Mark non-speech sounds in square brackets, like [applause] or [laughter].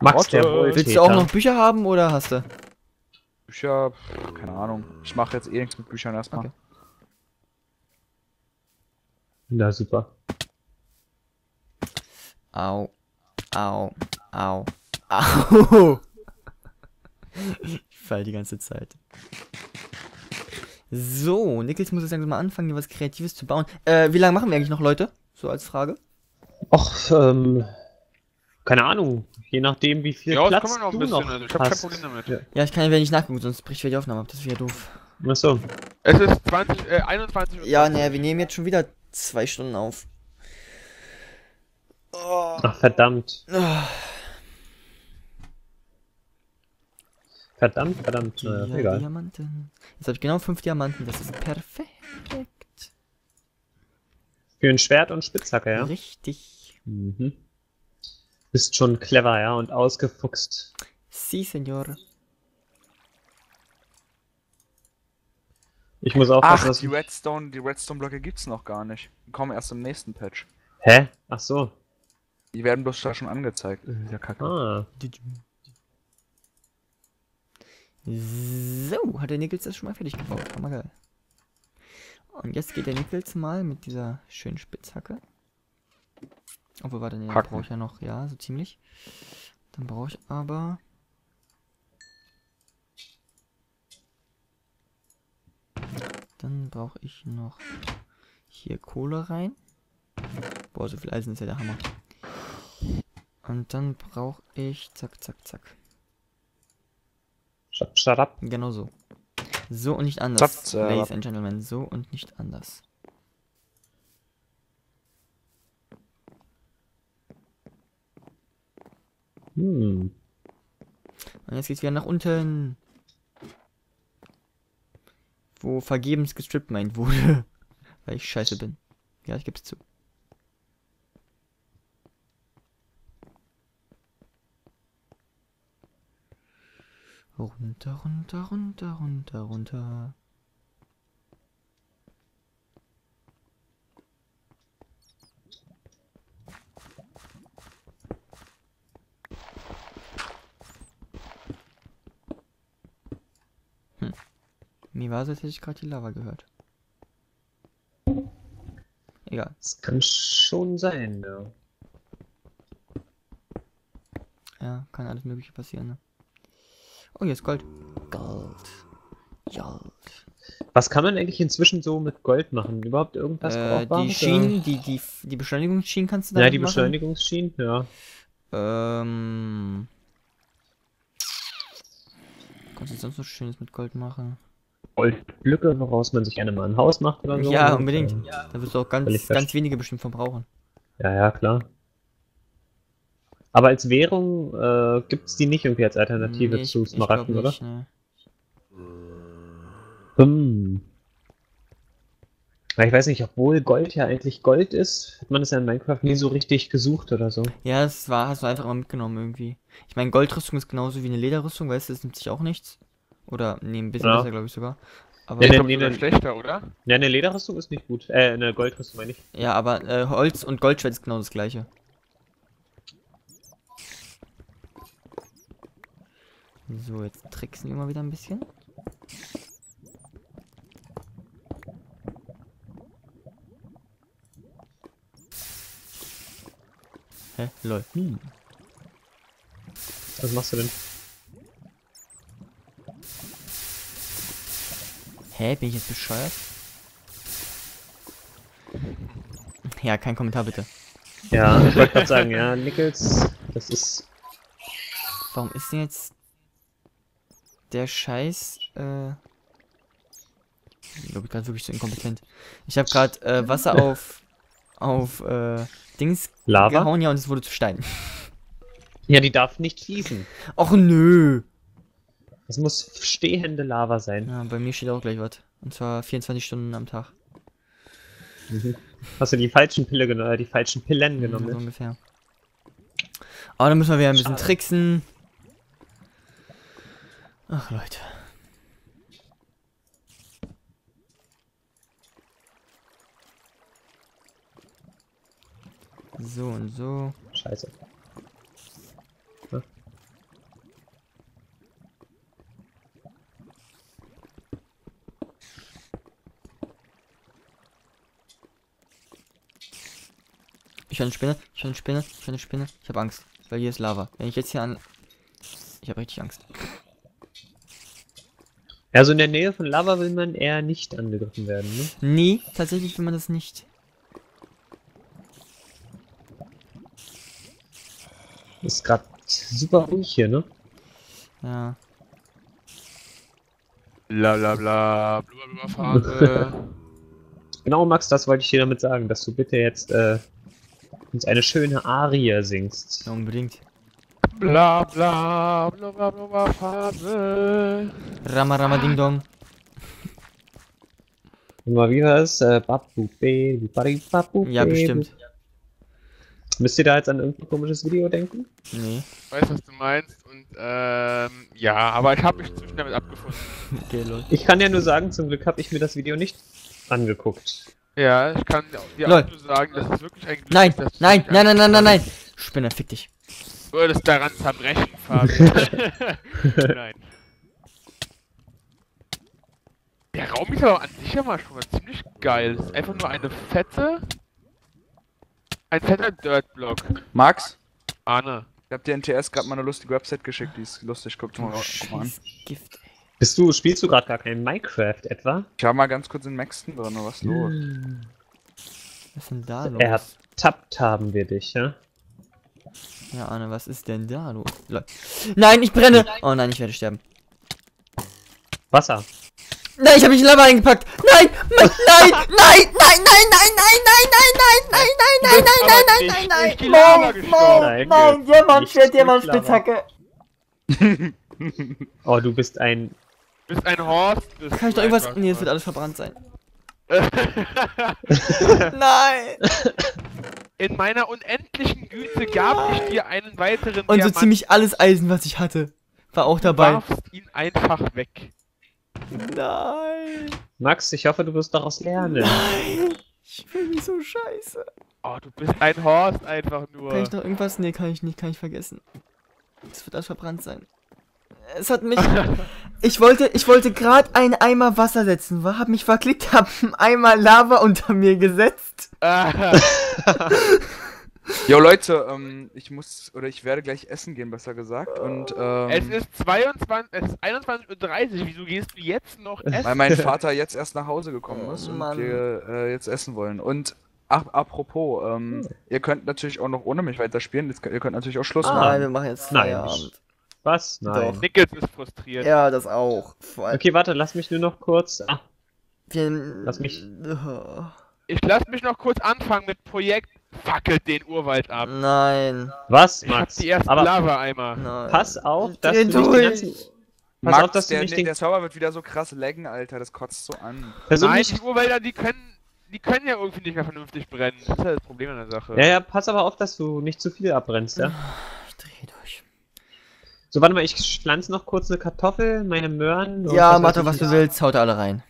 Max, der. Wohltäter. Willst du auch noch Bücher haben oder hast du? Bücher, pff, keine Ahnung. Ich mache jetzt eh nichts mit Büchern erstmal. Okay. Na super. Au. Au. Au. Au. [laughs] Ich fall die ganze Zeit. So, Nickels muss jetzt langsam mal anfangen, hier was Kreatives zu bauen. Äh, wie lange machen wir eigentlich noch, Leute? So als Frage. Och, ähm, keine Ahnung. Je nachdem, wie viel Ja, das Platz kann man noch ein du bisschen. noch Also ich habe kein hast. Problem damit. Ja. Ja, ich kann ja wieder nicht nachgucken, sonst bricht wieder die Aufnahme ab. Das wäre doof. Achso. Es ist 20, äh, 21 Uhr. Ja, naja, wir nehmen jetzt schon wieder zwei Stunden auf. Oh. Ach, verdammt. Ah, Verdammt, verdammt. Naja, egal. Diamanten. Jetzt habe ich genau fünf Diamanten. Das ist perfekt. Für ein Schwert und Spitzhacke, ja? Richtig. Mhm. Bist schon clever, ja, und ausgefuchst. Si, Senor. Ich muss aufpassen, Ach, dass... die Redstone, die Redstone-Blöcke gibt's noch gar nicht. Die kommen erst im nächsten Patch. Hä? Ach so. Die werden bloß da schon angezeigt. Der Kacke. Ah. So, hat der Nickels das schon mal fertig gebaut. Hammer geil. Und jetzt geht der Nickels mal mit dieser schönen Spitzhacke. Obwohl, warte, nee, brauche ich ja noch, ja, so ziemlich. Dann brauche ich aber... Dann brauche ich noch hier Kohle rein. Boah, so viel Eisen ist ja der Hammer. Und dann brauche ich... Zack, zack, zack. Shut, shut up. Genau so. So und nicht anders, äh, Ladies and Gentlemen. So und nicht anders. Hm. Und jetzt geht's wieder nach unten. Wo vergebens gestrippt meint wurde. [laughs] Weil ich scheiße bin. Ja, ich geb's zu. Runter, runter, runter, runter, runter. Mir war so, als hätte ich gerade die Lava gehört. Egal. Das kann schon sein, ja. Ja, kann alles mögliche passieren, ne? Oh, hier ist Gold. Gold. Gold. Was kann man eigentlich inzwischen so mit Gold machen? Überhaupt irgendwas Äh, die Schienen, die, die, die Beschleunigungsschienen kannst du da Ja, die Beschleunigungsschienen, ja. Ähm. Kannst du sonst noch Schönes mit Gold machen? Goldblöcke, woraus man sich gerne mal ein Haus macht oder so. ja, ne? unbedingt. Ähm, Da wirst du auch ganz, ganz wenige bestimmt von brauchen. Ja, ja, klar. Aber als Währung äh, gibt es die nicht irgendwie als Alternative Nee, zu Smaragden, oder? ne. Hm. Ich weiß nicht, obwohl Gold ja eigentlich Gold ist, hat man es ja in Minecraft nie so richtig gesucht oder so. Ja, das war, hast du einfach immer mitgenommen irgendwie. Ich meine, Goldrüstung ist genauso wie eine Lederrüstung, weißt du, das nimmt sich auch nichts. Oder, nee, ein bisschen Ja. besser, glaube ich sogar. Aber, Ich nee, glaub, nee, nee. schlechter, oder? Ja, eine Lederrüstung ist nicht gut. Äh, eine Goldrüstung meine ich. ja, aber äh, Holz und Goldschwert ist genau das gleiche. So, jetzt tricksen wir mal wieder ein bisschen. Hä? Lol. Hm. Was machst du denn? Hä, bin ich jetzt bescheuert? Ja, kein Kommentar bitte. Ja, ich wollte gerade sagen, ja, Nickels, das ist. Warum ist denn jetzt der Scheiß, äh... Ich glaube, ich gerade wirklich so inkompetent. Ich habe gerade äh, Wasser [laughs] auf auf äh, Dings Lava? gehauen, ja, und es wurde zu Stein. Ja, die darf nicht fließen. Och nö. Das muss stehende Lava sein. Ja, bei mir steht auch gleich was. Und zwar 24 Stunden am Tag. Hast du die falschen Pille genommen, äh, die falschen Pillen Ja, genommen? so ungefähr. Aber dann müssen wir wieder ein bisschen Schade. tricksen. Ach Leute. So und so. Scheiße. Ich höre eine Spinne, ich höre eine Spinne, ich höre eine Spinne. Ich habe Angst, weil hier ist Lava. Wenn ich jetzt hier an... Ich habe richtig Angst. Also in der Nähe von Lava will man eher nicht angegriffen werden, ne? Nee, tatsächlich will man das nicht. Ist gerade super ruhig hier, ne? Ja. Bla bla bla. Blubber blubber Phase. Genau, Max, das wollte ich dir damit sagen, dass du bitte jetzt äh, uns eine schöne Arie singst. ja unbedingt. bla bla. Blubber blubber Phase. Rama Rama Ding Dong. Und mal wie war es? Äh, Babu, be, bari, babu, Ja, be, bestimmt. Müsst ihr da jetzt an irgendein komisches Video denken? Nee. Weißt was du meinst und ähm, ja, aber ich habe mich zwischen damit abgefunden. [laughs] Okay, lol. Ich kann ja nur sagen, zum Glück habe ich mir das Video nicht angeguckt. Ja, ich kann dir Lol. auch nur sagen, dass es wirklich ein Glück Nein, ist, dass du nein, nein, nein, nein, nein, nein. Spinner, fick dich. Du würdest daran zerbrechen, [laughs] Fabian. [laughs] nein. Der Raum ist aber an sich ja mal schon mal ziemlich geil. Es ist einfach nur eine fette. Ein fetter Dirtblock. Max, Arne. ich hab dir in TS gerade mal eine lustige Website geschickt, die ist lustig, guck, mal, guck mal an. Gift, ey. Bist du, spielst du gerade gar kein Minecraft etwa? Ich war mal ganz kurz in Maxton drin, was ist los? Was ist denn da los? Ertappt haben wir dich, ja? Ja, Anne, was ist denn da los? Lol. Nein, ich brenne! Oh nein, ich werde sterben. Wasser. Nein, ich habe mich in Lava eingepackt! Nein! Nein! Nein! Nein! Nein! Nein! Nein! Nein! Nein! Nein! Nein! Nein! Nein! Nein! Nein! Nein! Nein! Nein! durch die Lava gestorben. Nein, Nein! nicht Diamantschwert, durch Diamantspitzhacke! Oh, du bist ein. Du bist ein Horst. bist Kann ich du doch irgendwas. Nee, es wird alles verbrannt sein. [laughs] Nein! In meiner unendlichen Güte gab ich dir einen weiteren Und so Diamant. ziemlich alles Eisen, was ich hatte, war auch Du dabei. warfst ihn einfach weg. Nein! Max, ich hoffe, du wirst daraus lernen. Nein! Ich fühle mich so scheiße. Oh, du bist ein Horst einfach nur. Kann ich noch irgendwas? Nee, kann ich nicht, kann ich vergessen. Es wird alles verbrannt sein. Es hat mich. [laughs] Ich wollte, ich wollte gerade einen Eimer Wasser setzen, war, hab mich verklickt, [laughs] hab einen Eimer Lava unter mir gesetzt. [laughs] Jo Leute, ähm, ich muss, oder ich werde gleich essen gehen, besser gesagt. Und, ähm, es ist 22, es ist 21.30 Uhr. Wieso gehst du jetzt noch essen? weil mein [laughs] Vater jetzt erst nach Hause gekommen Oh, ist und Mann. wir äh, jetzt essen wollen. Und ap apropos, ähm, ihr könnt natürlich auch noch ohne mich weiterspielen. Jetzt, könnt- ihr könnt natürlich auch Schluss Ah. machen. Nein, wir machen jetzt Nein. Feierabend. Was? Nein. Doch. Nickels ist frustriert. Ja, das auch. Okay, warte, lass mich nur noch kurz. Ah, wir, lass mich- Ich lass mich noch kurz anfangen mit Projekt Fackelt den Urwald ab. Nein, was, Ich hab Max? die ersten Lava-Eimer. pass auf, dass dreh du nicht den durch. ganzen. Pass Max, auf, dass du der, nicht den. der Server wird wieder so krass laggen, Alter. Das kotzt so an. Versuch Nein, nicht, die Urwälder, die können, die können ja irgendwie nicht mehr vernünftig brennen. Das ist ja das Problem an der Sache. ja, ja, pass aber auf, dass du nicht zu viel abbrennst, ja? Ich dreh durch. So, warte mal, ich pflanze noch kurz eine Kartoffel, meine Möhren. Ja, mach doch, ich was du willst, haut alle rein.